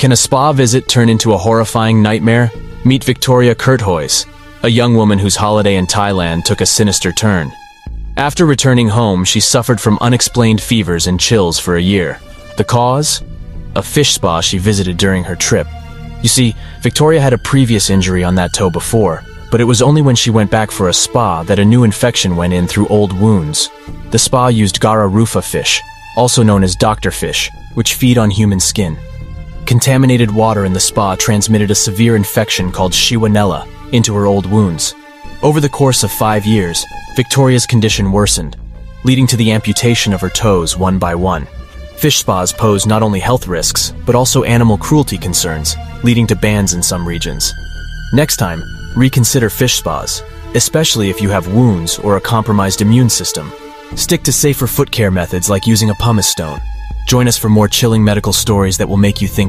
Can a spa visit turn into a horrifying nightmare? Meet Victoria Curthoys, a young woman whose holiday in Thailand took a sinister turn. After returning home, she suffered from unexplained fevers and chills for a year. The cause? A fish spa she visited during her trip. You see, Victoria had a previous injury on that toe before, but it was only when she went back for a spa that a new infection went in through old wounds. The spa used Garra rufa fish, also known as doctor fish, which feed on human skin. Contaminated water in the spa transmitted a severe infection called Shewanella into her old wounds. Over the course of five years, Victoria's condition worsened, leading to the amputation of her toes one by one. Fish spas pose not only health risks, but also animal cruelty concerns, leading to bans in some regions. Next time, reconsider fish spas, especially if you have wounds or a compromised immune system. Stick to safer foot care methods like using a pumice stone. Join us for more chilling medical stories that will make you think